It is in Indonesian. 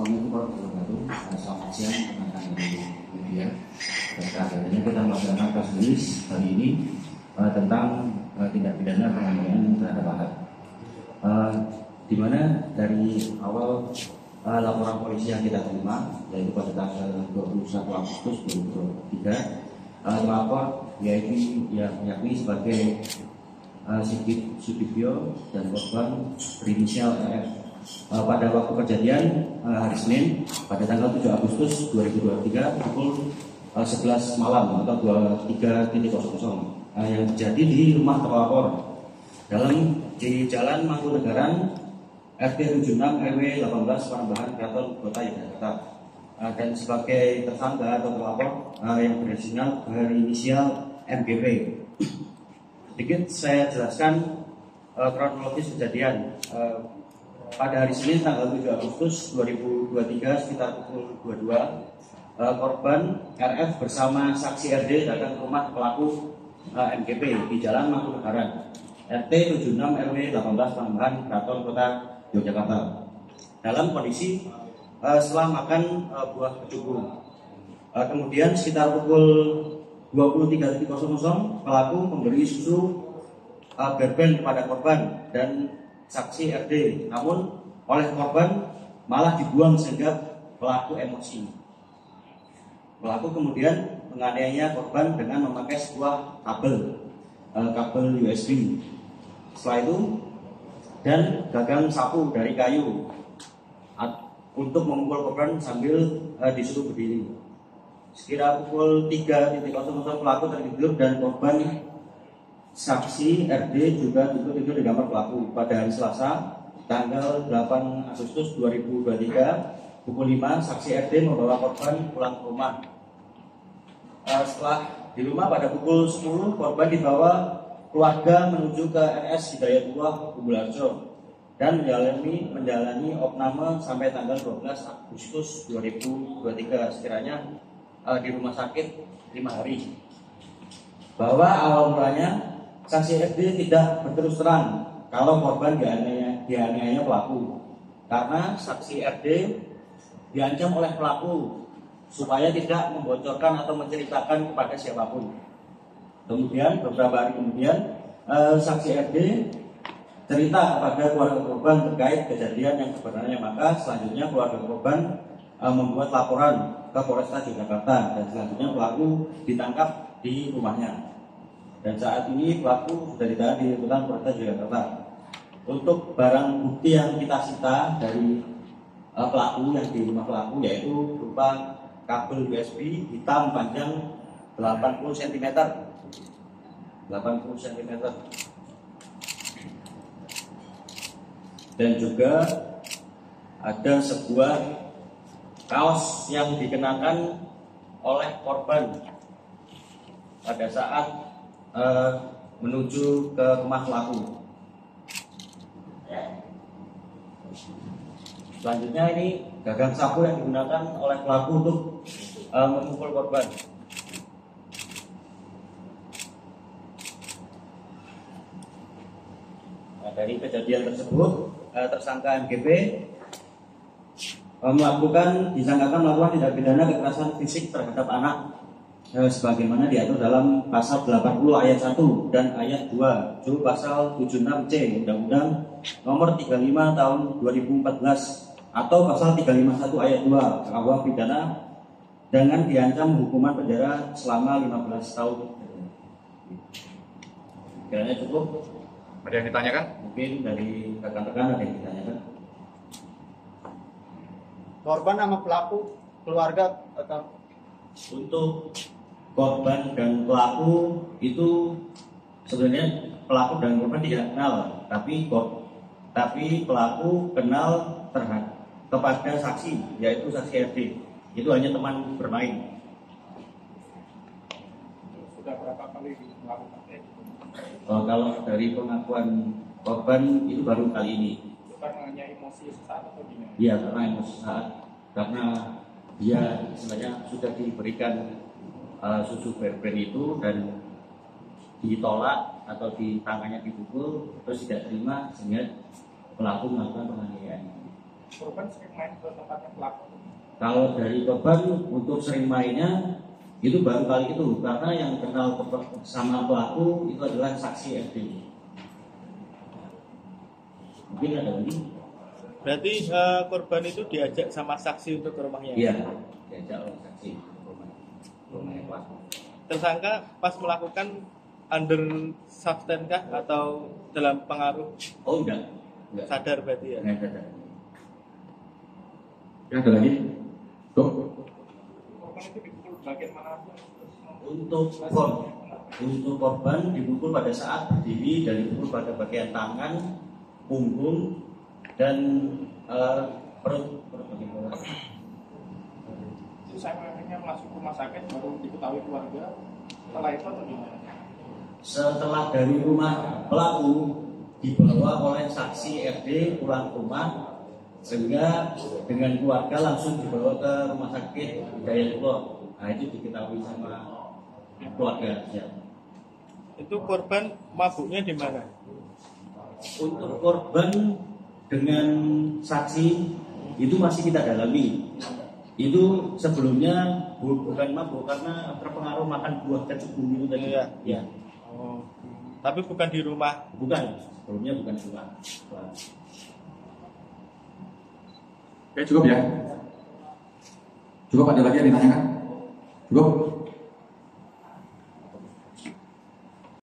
Assalamualaikum warahmatullahi wabarakatuh. Selamat siang dari media. Dan adanya kita melaksanakan kasus rilis hari ini uh, tentang uh, tindak pidana penganiayaan terhadap anak. Uh, di mana dari awal uh, laporan polisi yang kita terima yaitu pada tanggal 21 Agustus 2023 uh, melapor yaitu yang meyakini sebagai uh, Sigit Sudibyo dan korban berinisial RF uh, pada waktu kejadian uh, hari Senin pada tanggal 7 Agustus 2023 pukul uh, 11 malam atau 23.00 uh, yang terjadi di rumah terlapor dalam di Jalan Mangkunegaran RT 76 RW 18 Parambahan Keraton Kota Yogyakarta uh, dan sebagai tersangka atau terlapor uh, yang berinisial berinisial MGP. Sedikit saya jelaskan uh, kronologis kejadian. Uh, pada hari Senin tanggal 7 Agustus 2023 sekitar pukul 22 eh, korban RF bersama saksi RD datang ke rumah pelaku eh, MGP di Jalan Mangkunegaran RT 76 RW 18 Tambahan Keraton Kota Yogyakarta. Dalam kondisi eh, setelah makan buah kecubung kemudian sekitar pukul 23.00 pelaku memberi susu berben kepada korban dan saksi RD. Namun oleh korban malah dibuang sehingga pelaku emosi. Pelaku kemudian menganiaya korban dengan memakai sebuah kabel eh, kabel USB. Setelah itu dan gagang sapu dari kayu untuk memukul korban sambil uh, disuruh berdiri. Sekira pukul 3.00 pelaku tertidur dan korban Saksi RD juga tidur tidur di kamar pelaku pada hari Selasa tanggal 8 Agustus 2023 pukul 5 saksi RD membawa korban pulang ke rumah. Uh, setelah di rumah pada pukul 10 korban dibawa keluarga menuju ke RS Hidayatullah Kubularjo dan menjalani menjalani opname sampai tanggal 12 Agustus 2023 sekiranya uh, di rumah sakit 5 hari. Bahwa awal mulanya saksi SD tidak berterus terang kalau korban dianiaya, dianiaya pelaku. Karena saksi RD diancam oleh pelaku supaya tidak membocorkan atau menceritakan kepada siapa pun. Kemudian beberapa hari kemudian eh, saksi RD cerita kepada keluarga korban terkait kejadian yang sebenarnya. Maka selanjutnya keluarga korban eh, membuat laporan ke Polresta Jakarta dan selanjutnya pelaku ditangkap di rumahnya dan saat ini pelaku sudah ditahan di rutan Polres Jakarta. Untuk barang bukti yang kita sita dari uh, pelaku yang di rumah pelaku yaitu berupa kabel USB hitam panjang 80 cm. 80 cm. Dan juga ada sebuah kaos yang dikenakan oleh korban pada saat uh, menuju ke rumah pelaku. Selanjutnya ini gagang sapu yang digunakan oleh pelaku untuk uh, memukul korban. Nah, dari kejadian tersebut, uh, tersangka MGP melakukan disangkakan melakukan tindak pidana kekerasan fisik terhadap anak eh, sebagaimana diatur dalam pasal 80 ayat 1 dan ayat 2 juru pasal 76C Undang-Undang nomor 35 tahun 2014 atau pasal 351 ayat 2 KUH pidana dengan diancam hukuman penjara selama 15 tahun. Kiranya cukup? Ada yang ditanyakan? Mungkin dari rekan-rekan ada yang ditanyakan. Korban nama pelaku keluarga atau untuk korban dan pelaku itu sebenarnya pelaku dan korban tidak kenal, tapi tapi pelaku kenal terhadap kepada saksi yaitu saksi RD itu hanya teman bermain. Sudah berapa kali melakukan Oh, kalau dari pengakuan korban itu baru kali ini. Bukan hanya emosi sesaat atau gimana? Iya karena emosi sesaat karena dia sebenarnya sudah diberikan uh, susu berben itu dan ditolak atau di tangannya dipukul terus tidak terima sehingga pelaku melakukan penganiayaan. korban sering main ke tempatnya pelaku. Kalau dari korban untuk sering mainnya itu baru kali itu karena yang kenal ke- sama pelaku itu adalah saksi FD. Mungkin ada lagi? Berarti eh, korban itu diajak sama saksi untuk ke rumahnya. Iya, diajak oleh saksi. Tersangka pas melakukan under substance kah atau dalam pengaruh Oh enggak, enggak. sadar berarti ya? Enggak ada. Ya, ada lagi? Korban mana? Untuk kor untuk korban dipukul pada saat berdiri dan dipukul pada bagian tangan, punggung, dan eh, perut perut bagian bawah. Itu saya akhirnya masuk rumah sakit baru diketahui keluarga. Setelah itu atau gimana? Setelah dari rumah pelaku dibawa oleh saksi FD pulang rumah sehingga dengan keluarga langsung dibawa ke rumah sakit Hidayatullah. Nah itu diketahui sama keluarga. Ya. Itu korban mabuknya di mana? Untuk korban dengan saksi itu masih kita dalami. Itu sebelumnya bu- bukan mabuk karena terpengaruh makan buah kecubung itu tadi. Iya. Ya. Oh. Tapi bukan di rumah. Bukan, sebelumnya bukan bukan. Oke, cukup ya. Cukup ada lagi yang ditanyakan? Cukup?